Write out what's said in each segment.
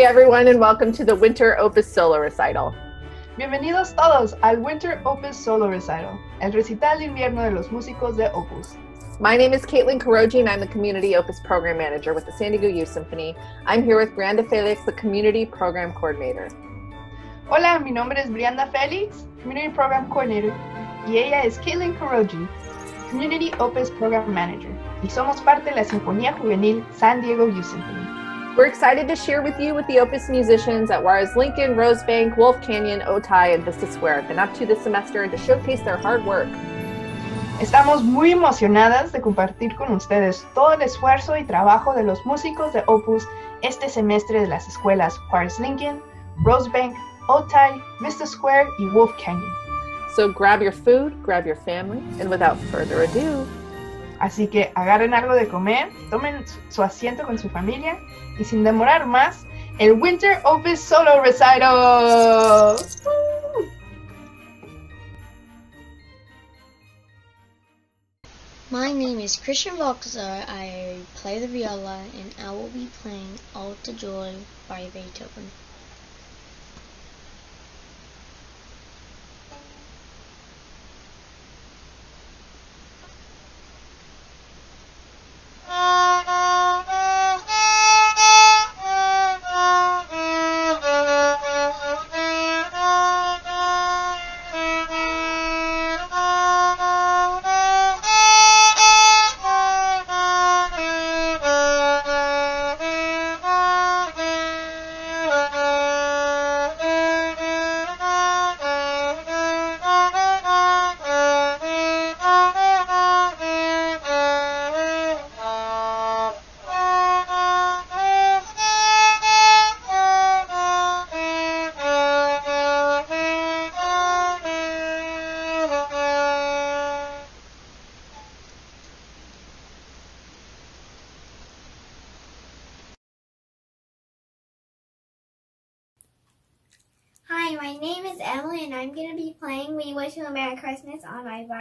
Hey everyone, and welcome to the Winter Opus Solo Recital. Bienvenidos todos al Winter Opus Solo Recital, el recital de invierno de los músicos de Opus. My name is Caitlin Karoji, and I'm the Community Opus Program Manager with the San Diego Youth Symphony. I'm here with Brianda Felix, the Community Program Coordinator. Hola, mi nombre es Brianda Felix, Community Program Coordinator, y ella es Caitlin Karoji, Community Opus Program Manager, y somos parte de la Sinfonía Juvenil San Diego Youth Symphony. We're excited to share with you what the Opus musicians at Juarez Lincoln, Rosebank, Wolf Canyon, Otay, and Vista Square have been up to this semester and to showcase their hard work. Estamos muy emocionadas de compartir con ustedes todo el esfuerzo y trabajo de los músicos de Opus este semestre de las escuelas Juarez Lincoln, Rosebank, Otay, Vista Square y Wolf Canyon. So grab your food, grab your family, and without further ado, Así que agarren algo de comer, tomen su asiento con su familia y sin demorar más, el Winter Opus Solo Recital. My name is Christian Balcazar. I play the viola and I will be playing Alta Joy by Beethoven. Bye. Christmas on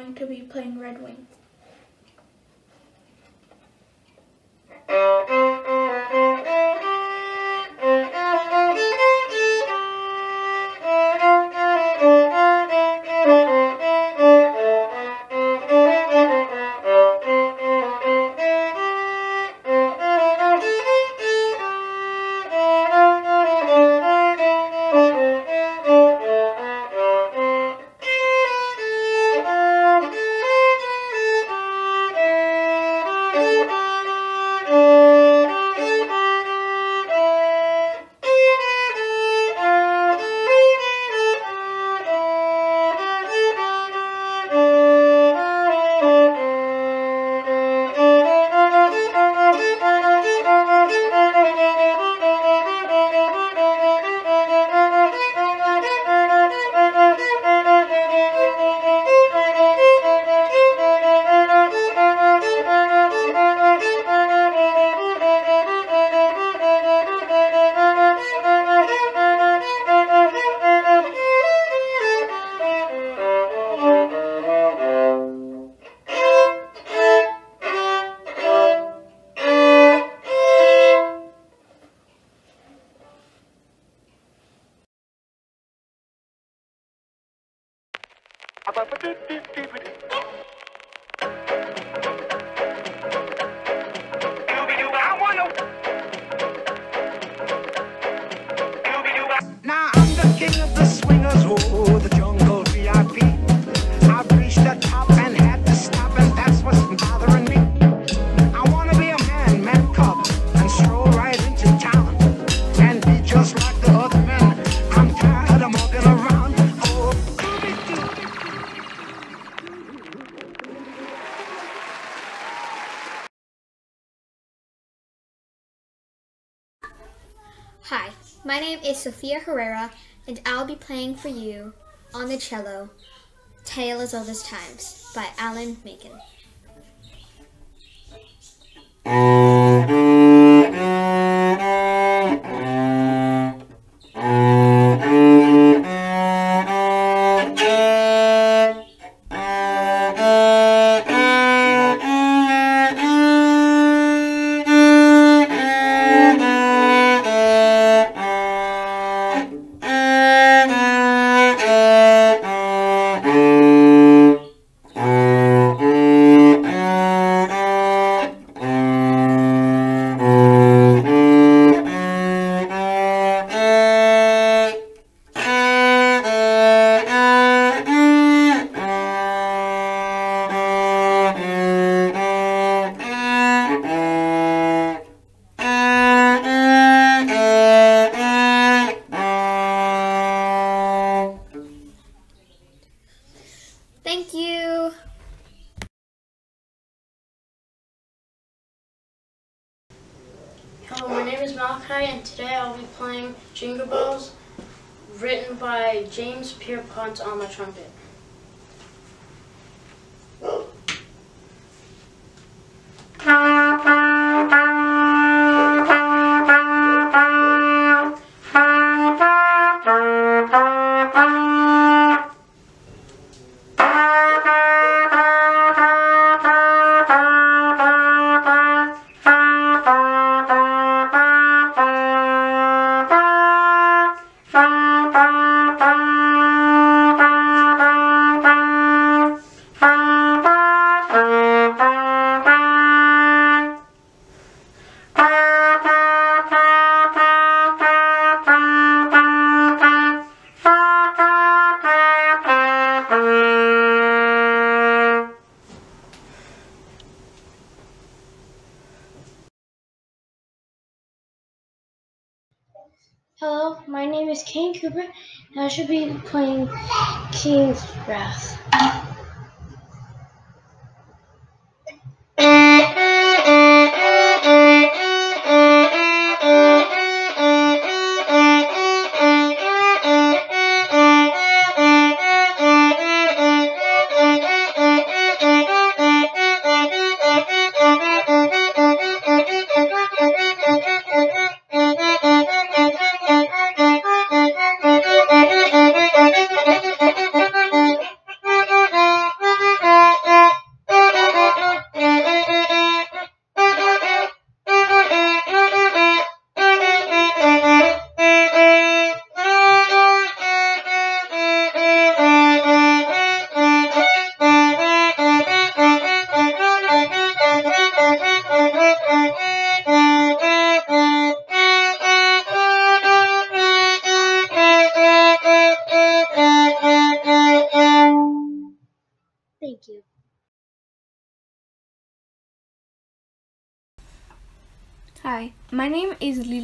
going to be playing Red Wing. Sofia Herrera, and I'll be playing for you on the cello Tale as Old as Times by Alan Menken. Malachi, and today I'll be playing Jingle Bells, written by James Pierpont on the trumpet. Should be playing King's Wrath.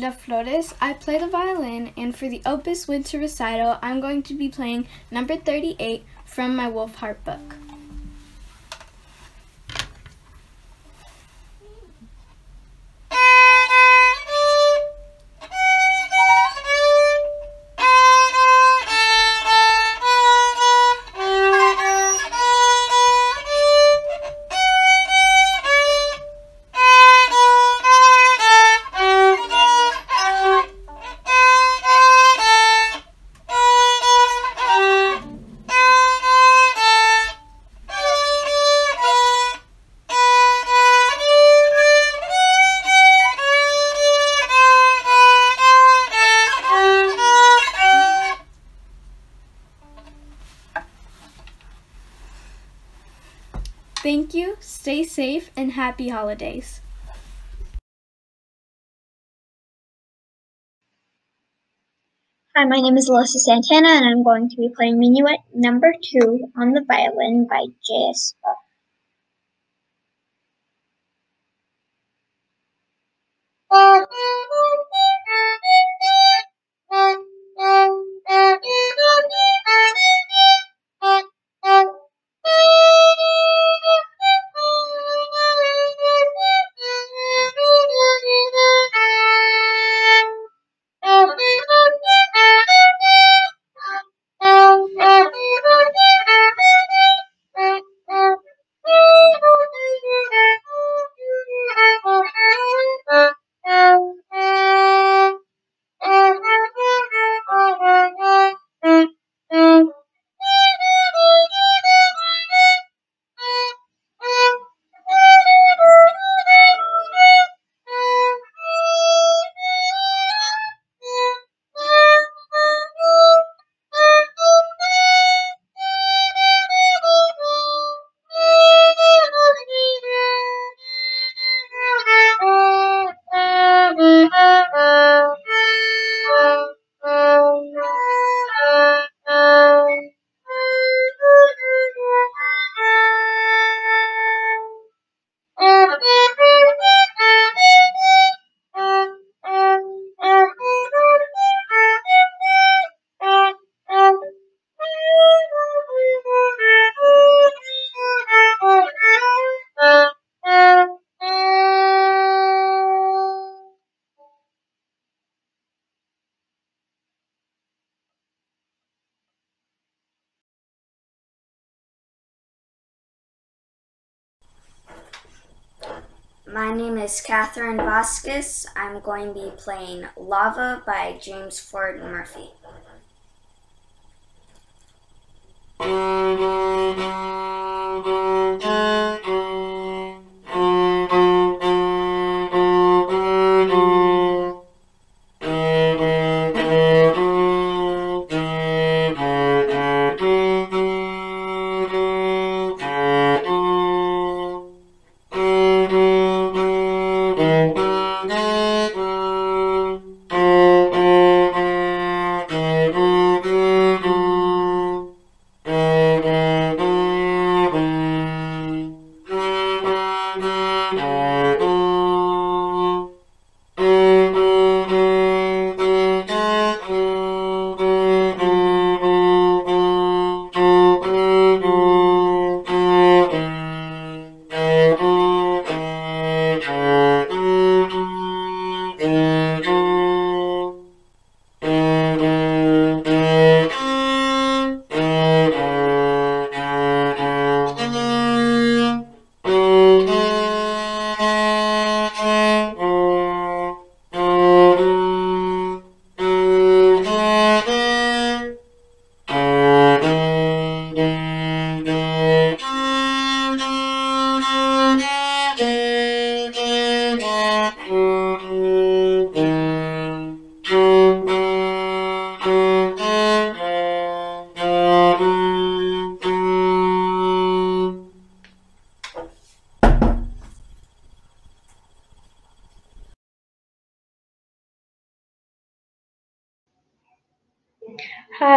Lila Flores. I play the violin, and for the Opus Winter Recital, I'm going to be playing number 38 from my Wohlfahrt book. Thank you, stay safe, and happy holidays. Hi, my name is Alyssa Santana, and I'm going to be playing Minuet number two on the violin by J.S. Bach. My Catherine Vasquez. I'm going to be playing Lava by James Ford Murphy.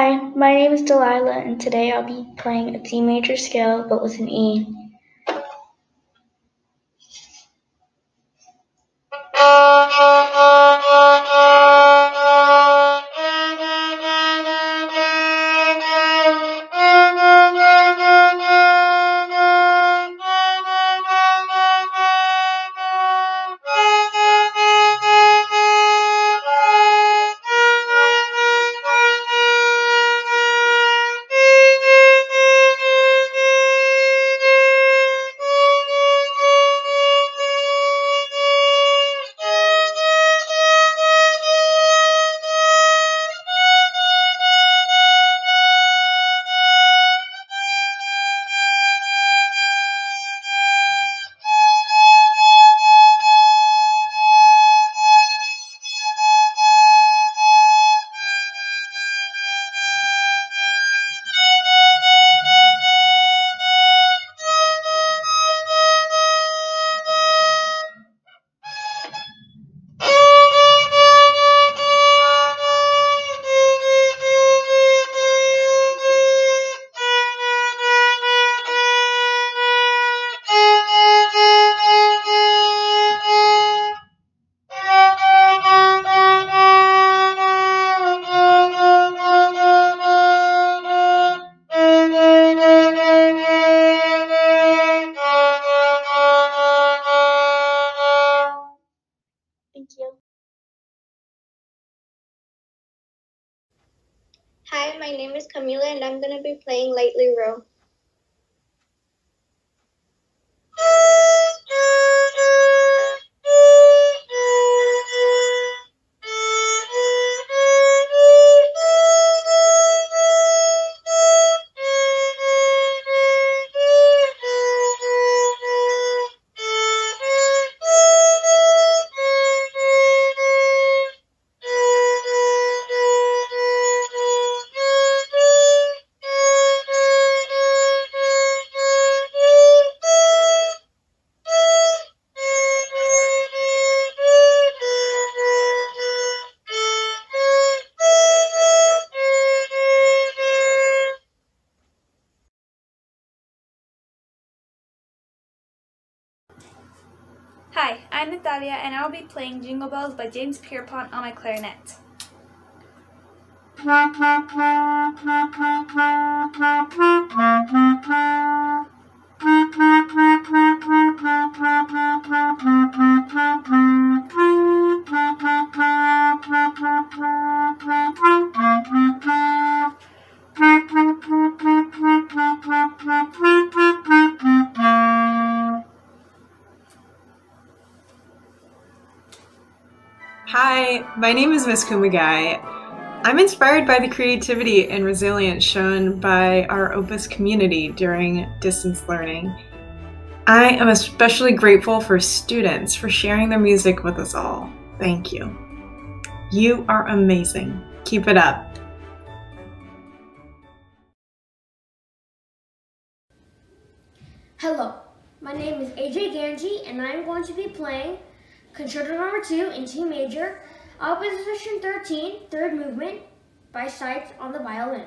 Hi, my name is Delilah, and today I'll be playing a D major scale but with an E. And I'll be playing Jingle Bells by James Pierpont on my clarinet. my name is Miss Kumagai. I'm inspired by the creativity and resilience shown by our Opus community during distance learning. I am especially grateful for students for sharing their music with us all. Thank you. You are amazing. Keep it up. Opposition 13, third movement by Sykes on the violin.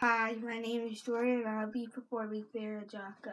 Hi, my name is Jordan, and I'll be performing Frère Jacques.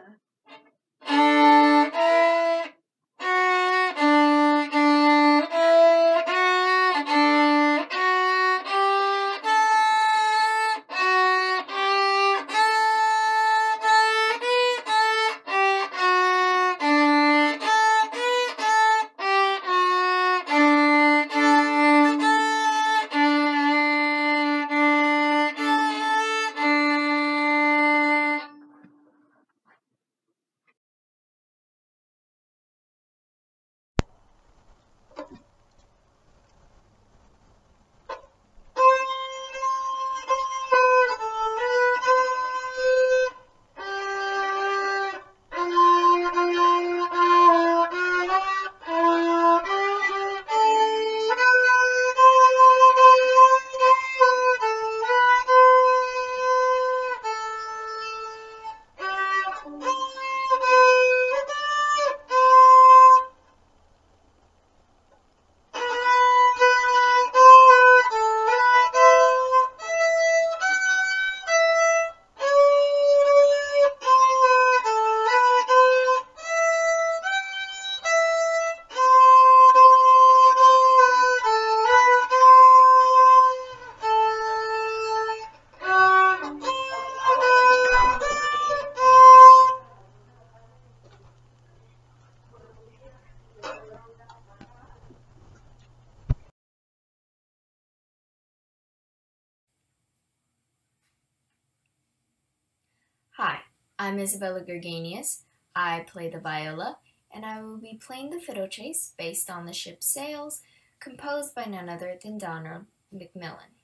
I'm Isabella Gerganius. I play the viola, and I will be playing the fiddle chase based on the ship's sails, composed by none other than Donald Macmillan.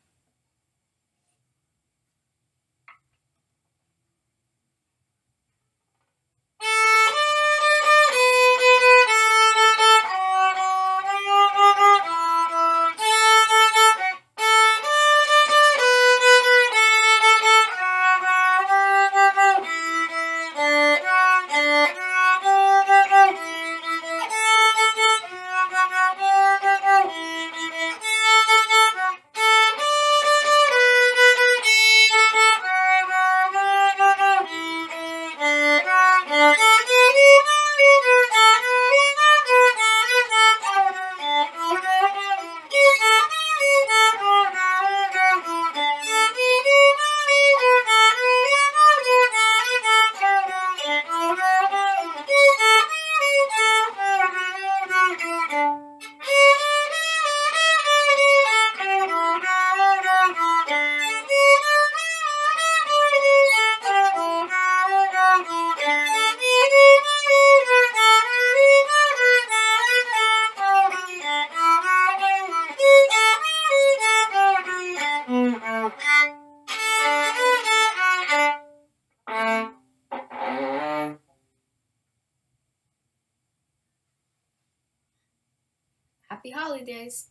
Holidays!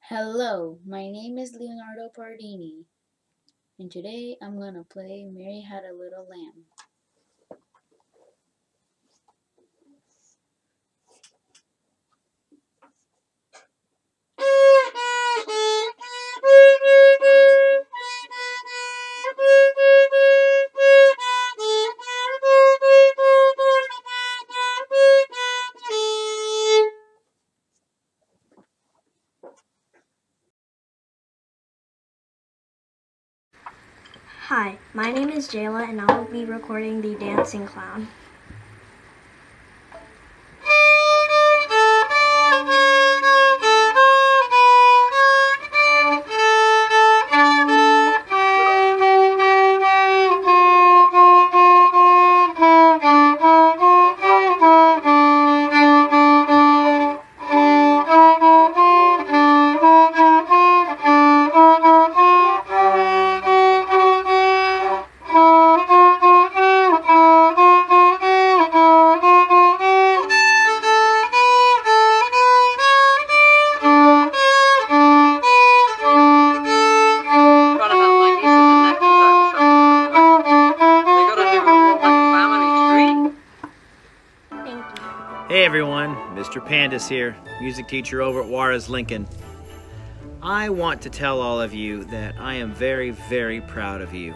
Hello, my name is Leonardo Pardini, and today I'm gonna play Mary Had a Little Lamb. Is Jayla and I will be recording the Dancing Clown. Mr. Pandas here, music teacher over at Juarez Lincoln. I want to tell all of you that I am very, very proud of you.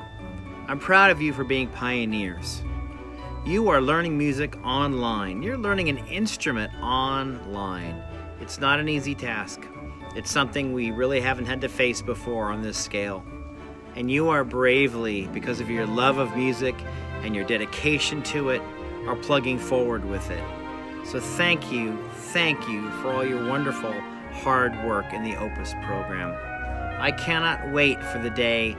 I'm proud of you for being pioneers. You are learning music online. You're learning an instrument online. It's not an easy task. It's something we really haven't had to face before on this scale. And you are bravely, because of your love of music and your dedication to it, are plugging forward with it. So thank you, thank you for all your wonderful hard work in the Opus program. I cannot wait for the day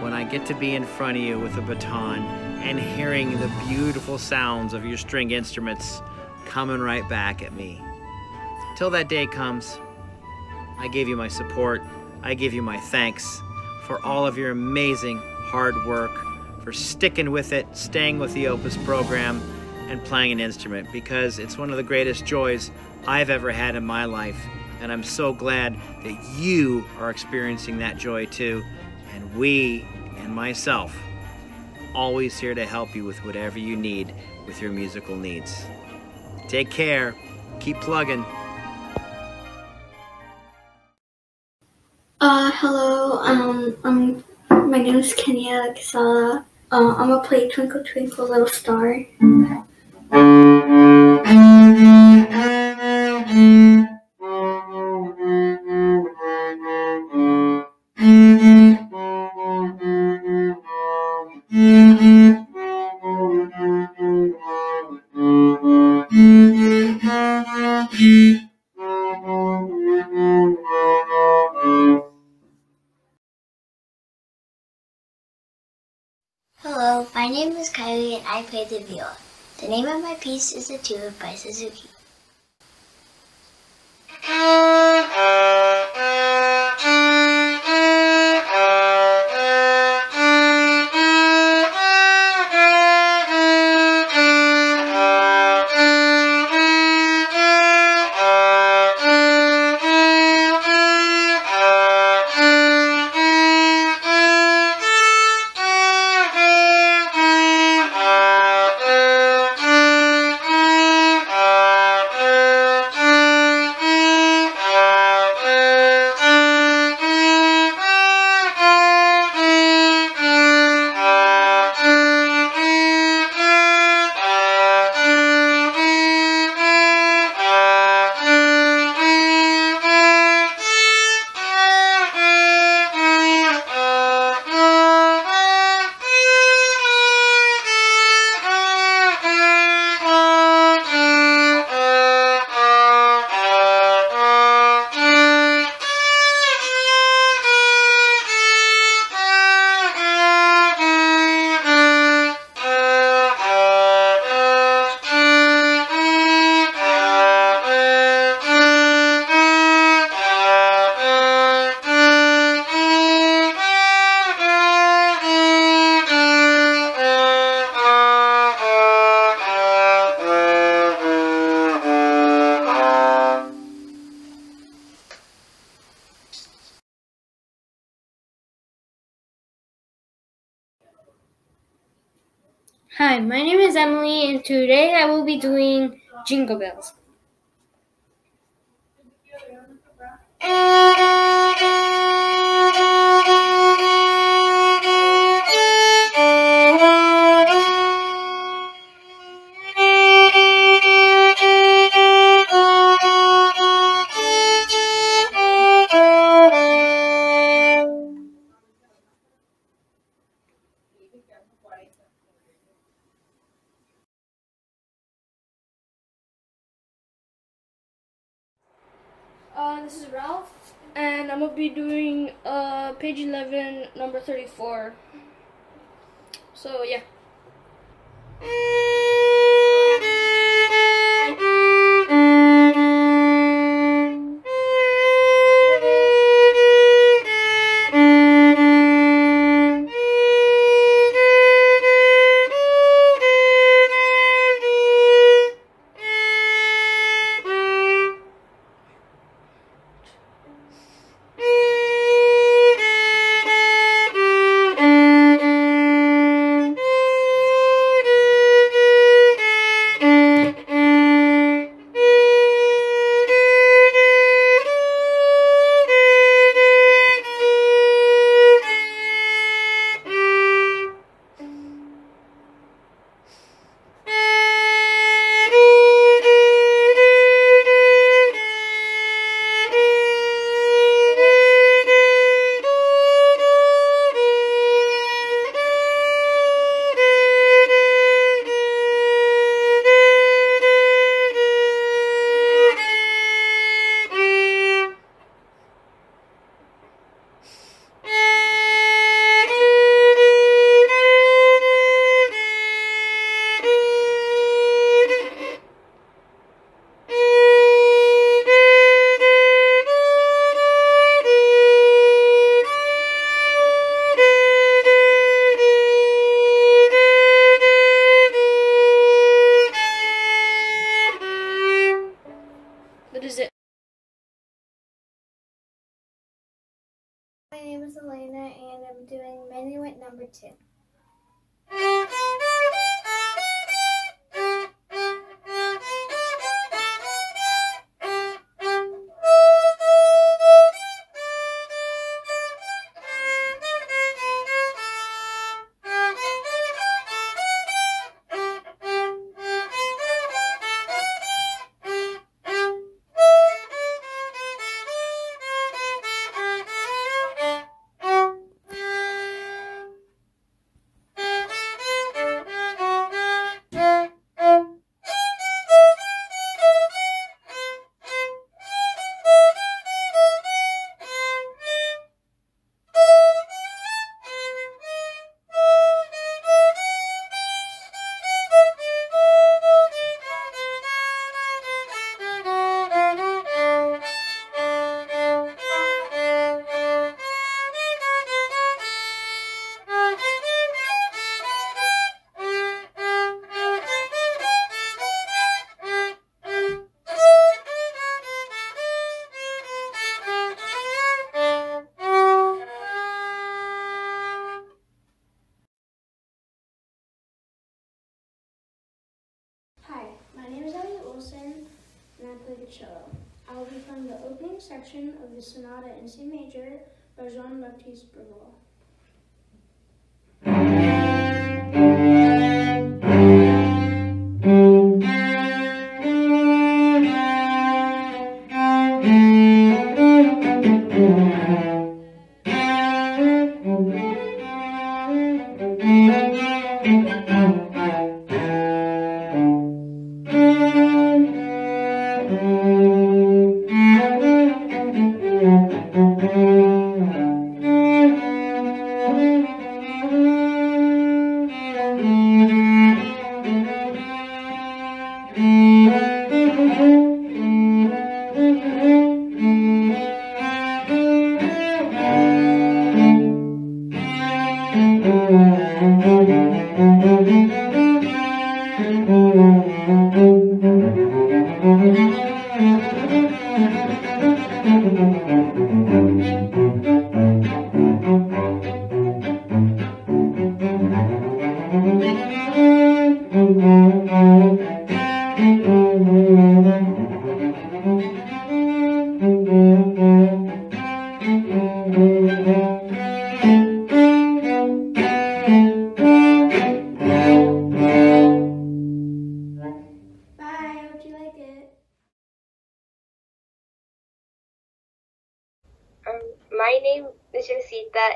when I get to be in front of you with a baton and hearing the beautiful sounds of your string instruments coming right back at me. Till that day comes, I give you my support, I give you my thanks for all of your amazing hard work, for sticking with it, staying with the Opus program, and playing an instrument because it's one of the greatest joys I've ever had in my life. And I'm so glad that you are experiencing that joy too. And we and myself, always here to help you with whatever you need with your musical needs. Take care. Keep plugging. Uh, hello. Um, um, my name is Kenya Casala. Uh, I'm gonna play Twinkle Twinkle Little Star. Música name of my piece is Etude by Suzuki. Today I will be doing Jingle Bells.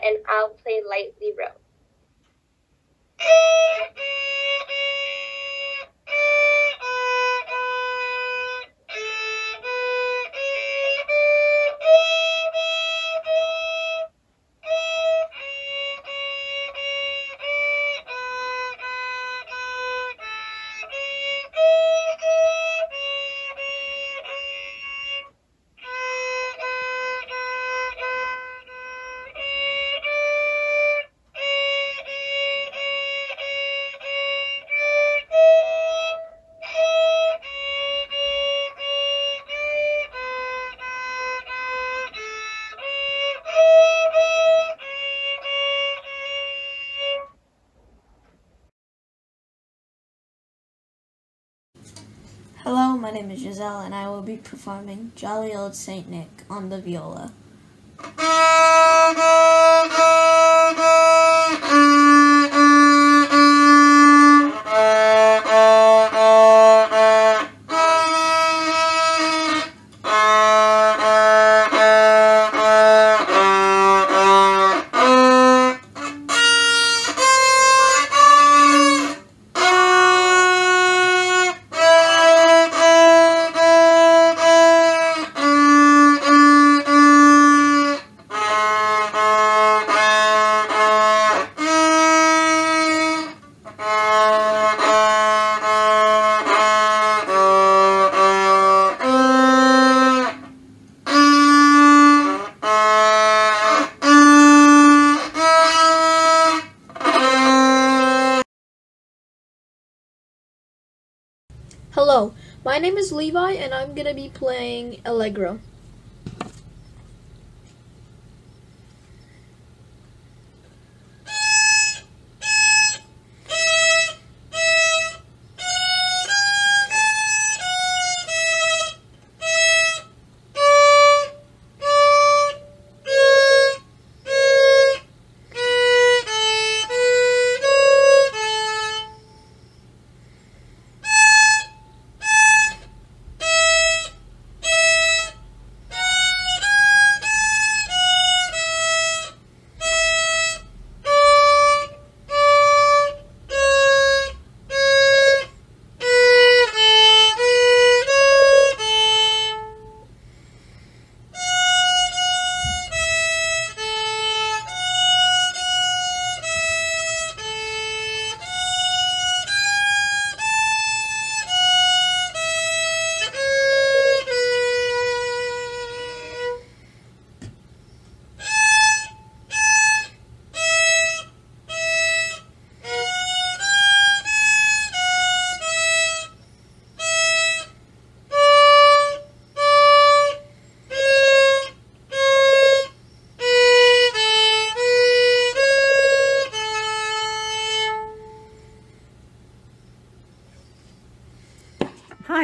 And I'll play Lightly Row. My name is Giselle, and I will be performing Jolly Old Saint Nick on the viola. Hello, my name is Levi and I'm to be playing Allegro.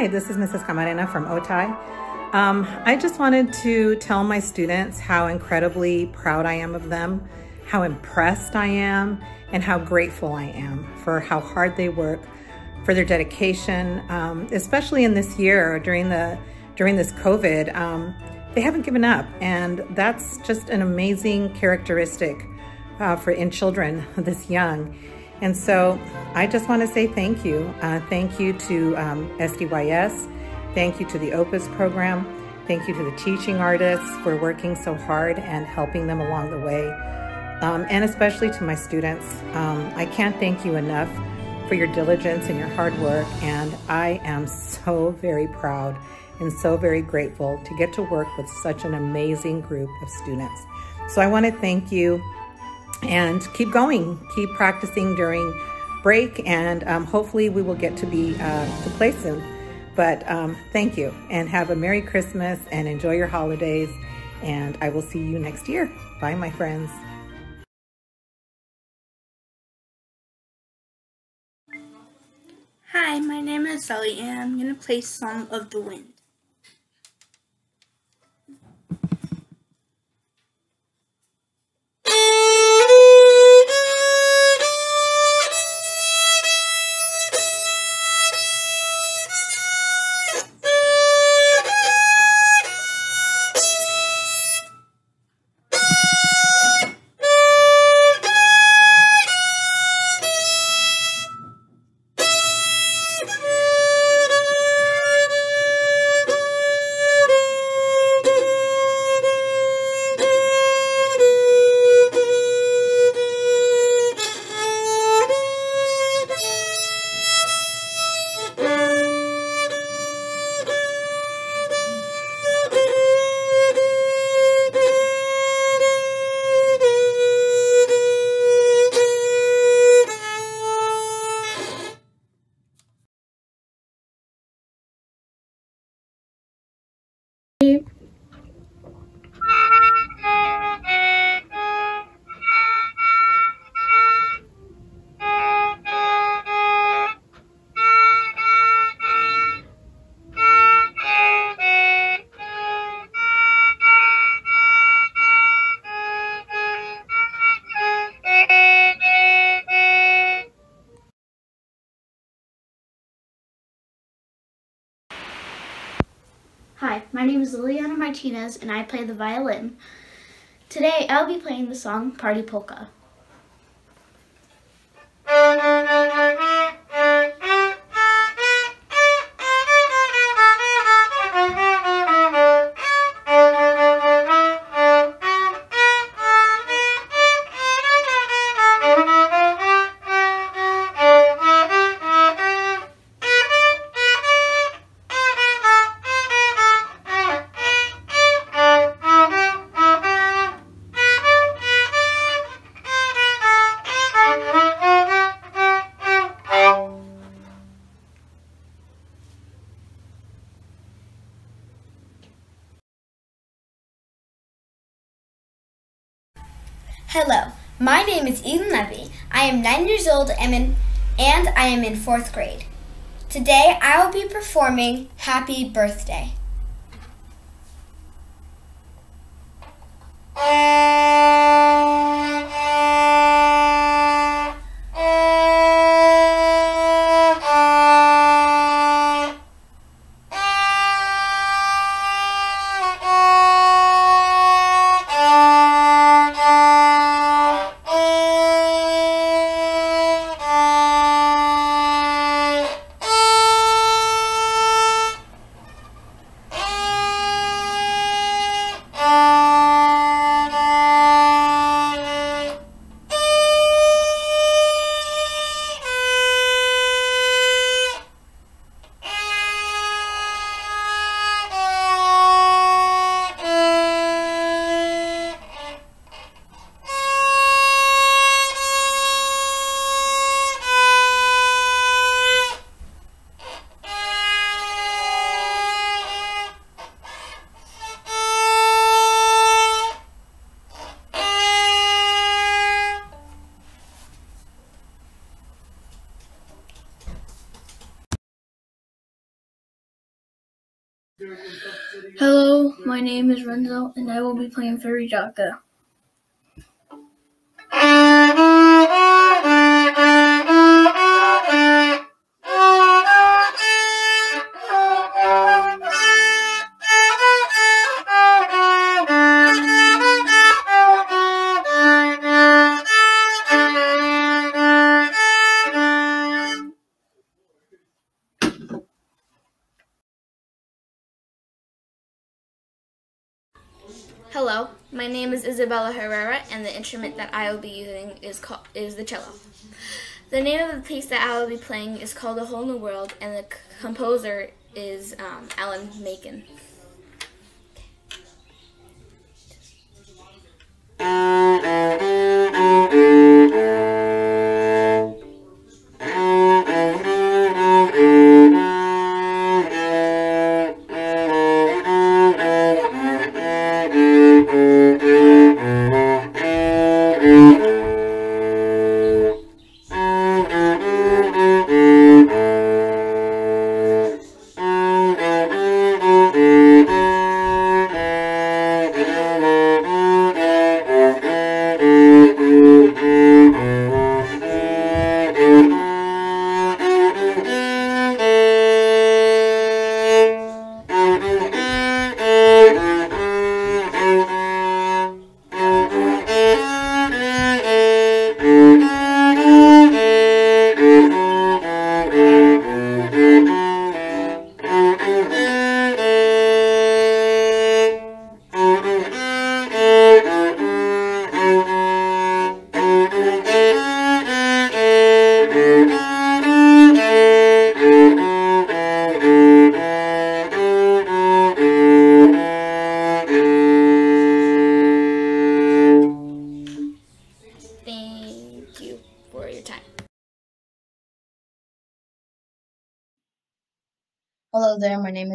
Hi, this is Mrs. Camarena from Otay. Um, I just wanted to tell my students how incredibly proud I am of them, how impressed I am, and how grateful I am for how hard they work, for their dedication, um, especially in this year during the during this COVID. Um, they haven't given up, and that's just an amazing characteristic uh, for in children this young. And so I just want to say thank you. Uh, thank you to um, SDYS. Thank you to the Opus program. Thank you to the teaching artists for working so hard and helping them along the way. Um, and especially to my students. Um, I can't thank you enough for your diligence and your hard work. And I am so very proud and so very grateful to get to work with such an amazing group of students. So I want to thank you and keep going, keep practicing during break, and um, hopefully we will get to be uh, to play soon. But um, thank you, and have a Merry Christmas, and enjoy your holidays, and I will see you next year. Bye, my friends. Hi, my name is Sally, and I'm going to play Song of the Wind. Martinez and I play the violin. Today I'll be playing the song Party Polka. Nine years old and, in, and I am in fourth grade. Today I will be performing Happy Birthday. Hello, my name is Renzo, and I will be playing Frère Jacques. Isabella Herrera, and the instrument that I will be using is called, is the cello. The name of the piece that I will be playing is called A Hole in the World, and the composer is um, Alan Menken.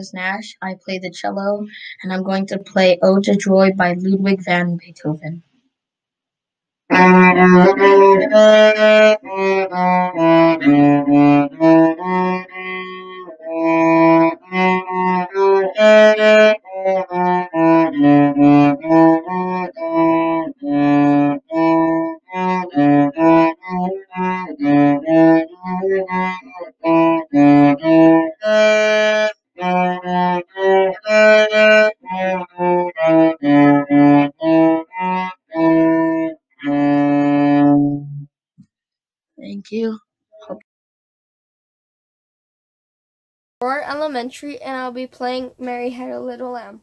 Is Nash. I play the cello, and I'm going to play oh, Ode to Joy by Ludwig van Beethoven. Elementary, and I'll be playing Mary Had a Little Lamb.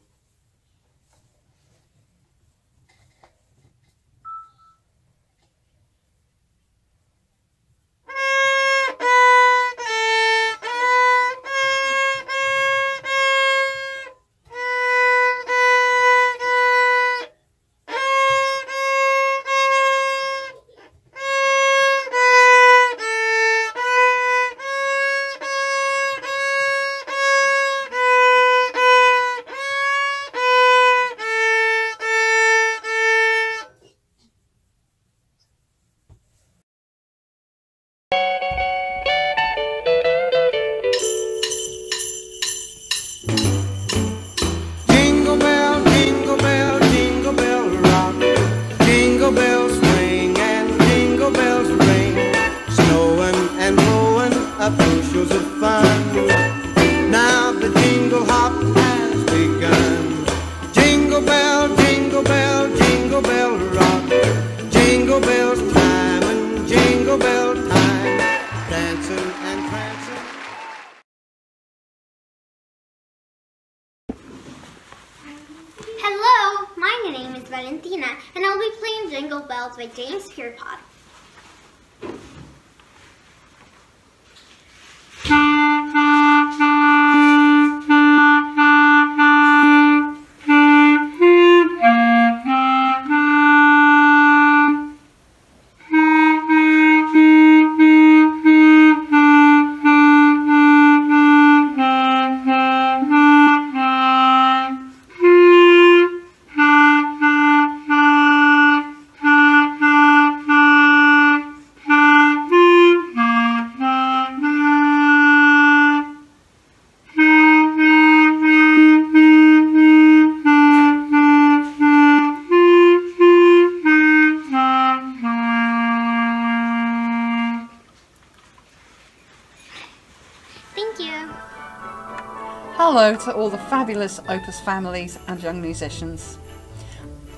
Fabulous Opus families and young musicians.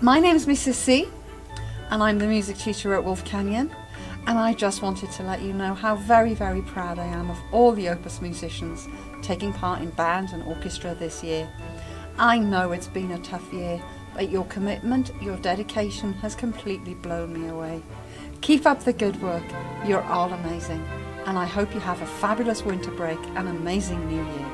My name is Mrs. C and I'm the music teacher at Wolf Canyon and I just wanted to let you know how very very proud I am of all the Opus musicians taking part in band and orchestra this year. I know it's been a tough year but your commitment, your dedication has completely blown me away. Keep up the good work, you're all amazing and I hope you have a fabulous winter break and amazing new year.